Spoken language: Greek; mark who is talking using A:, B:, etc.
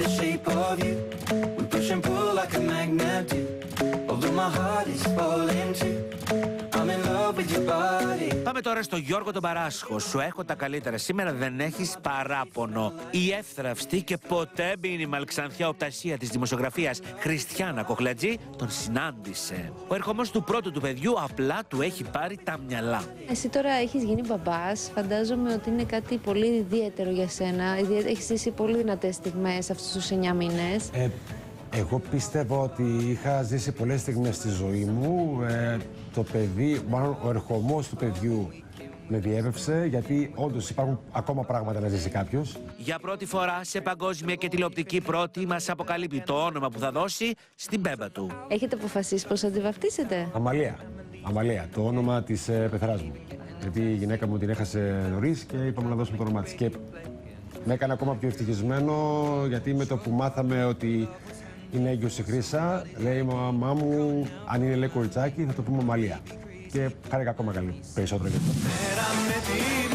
A: the shape of you. We push and pull like a magnet do. Although my heart is falling too. I'm in love with your body.
B: Πάμε τώρα στο Γιώργο τον Παράσχο. Σου έχω τα καλύτερα. Σήμερα δεν έχεις παράπονο. Η εύθραυστη και ποτέ μήνυμα ξανθιά οπτασία της δημοσιογραφίας Χριστιανά Κοχλατζή τον συνάντησε. Ο ερχομός του πρώτου του παιδιού απλά του έχει πάρει τα μυαλά.
C: Εσύ τώρα έχεις γίνει μπαμπάς, φαντάζομαι ότι είναι κάτι πολύ ιδιαίτερο για σένα. Ιδιαίτερα- Έχεις ζήσει πολύ δυνατές στιγμές αυτούς τους 9 μήνες.
D: Ε, εγώ πίστευα ότι είχα ζήσει πολλές στιγμές στη ζωή μου. Ε, το παιδί, μάλλον ο ερχομός του παιδιού με διέβευσε, γιατί όντως υπάρχουν ακόμα πράγματα να ζήσει κάποιος.
B: Για πρώτη φορά σε παγκόσμια και τηλεοπτική πρώτη μας αποκαλύπτει το όνομα που θα δώσει στην μπέμπα του.
C: Έχετε αποφασίσει πώς θα τη βαφτίσετε.
D: Αμαλία. Αμαλία, το όνομα της ε, πεθεράς μου. Γιατί η γυναίκα μου την έχασε νωρίς και είπαμε να δώσουμε το όνομά της. Και με έκανε ακόμα πιο ευτυχισμένο, γιατί με το που μάθαμε ότι είναι έγκυος η Χρύσα, λέει η μαμά μου, αν είναι λέει κοριτσάκι, θα το πούμε Αμαλία. Και χάρηκα ακόμα καλή, περισσότερο γι' αυτό.